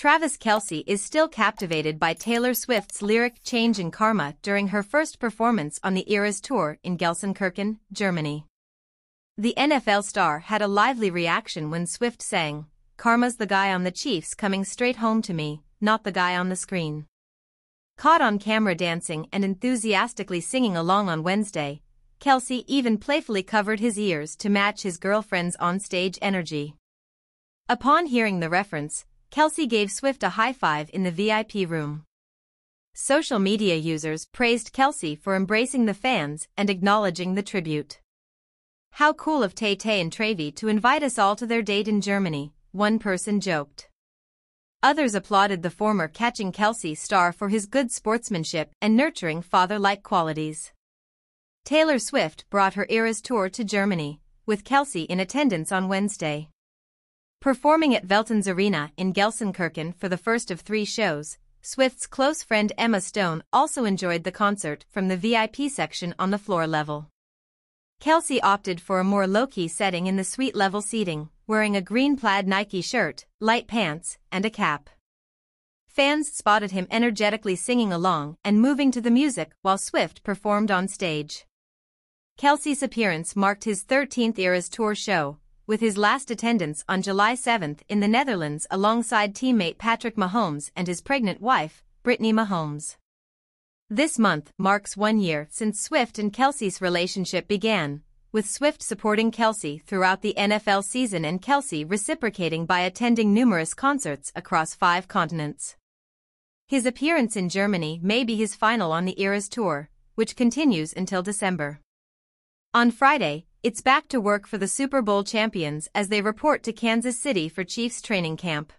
Travis Kelce is still captivated by Taylor Swift's lyric Change in Karma during her first performance on the Eras Tour in Gelsenkirchen, Germany. The NFL star had a lively reaction when Swift sang, Karma's the guy on the Chiefs coming straight home to me, not the guy on the screen. Caught on camera dancing and enthusiastically singing along on Wednesday, Kelce even playfully covered his ears to match his girlfriend's onstage energy. Upon hearing the reference, Kelce gave Swift a high five in the VIP room. Social media users praised Kelce for embracing the fans and acknowledging the tribute. How cool of Tay Tay and Trevi to invite us all to their date in Germany, one person joked. Others applauded the former catching Kelsey star for his good sportsmanship and nurturing father-like qualities. Taylor Swift brought her Eras tour to Germany, with Kelce in attendance on Wednesday. Performing at Veltins Arena in Gelsenkirchen for the first of three shows, Swift's close friend Emma Stone also enjoyed the concert from the VIP section on the floor level. Kelce opted for a more low-key setting in the suite level seating, wearing a green plaid Nike shirt, light pants, and a cap. Fans spotted him energetically singing along and moving to the music while Swift performed on stage. Kelce's appearance marked his 13th Eras Tour show, with his last attendance on July 7 in the Netherlands alongside teammate Patrick Mahomes and his pregnant wife, Brittany Mahomes. This month marks one year since Swift and Kelce's relationship began, with Swift supporting Kelce throughout the NFL season and Kelce reciprocating by attending numerous concerts across five continents. His appearance in Germany may be his final on the Eras Tour, which continues until December. On Friday, it's back to work for the Super Bowl champions as they report to Kansas City for Chiefs training camp.